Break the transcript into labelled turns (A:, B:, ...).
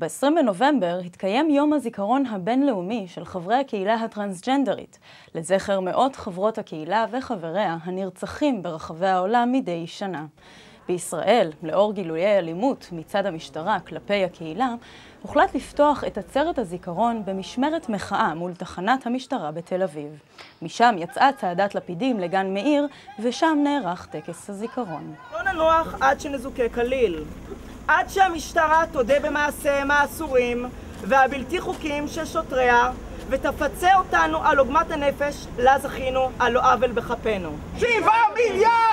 A: ב-20 בנובמבר התקיים יום הזיכרון הבינלאומי של חברי הקהילה הטרנסג'נדרית, לזכר מאות חברות הקהילה וחבריה הנרצחים ברחבי העולם מדי שנה. בישראל, לאור גילויי אלימות מצד המשטרה כלפי הקהילה, הוחלט לפתוח את עצרת הזיכרון במשמרת מחאה מול תחנת המשטרה בתל אביב. משם יצאה צעדת לפידים לגן מאיר, ושם נערך טקס הזיכרון.
B: לא ננוח עד שנזוכה כליל. עד שהמשטרה תודה במעשיהם האסורים והבלתי חוקיים של שוטריה ותפצה אותנו על עוגמת הנפש לה זכינו על לא עוול בכפינו.
C: שבעה מיליארד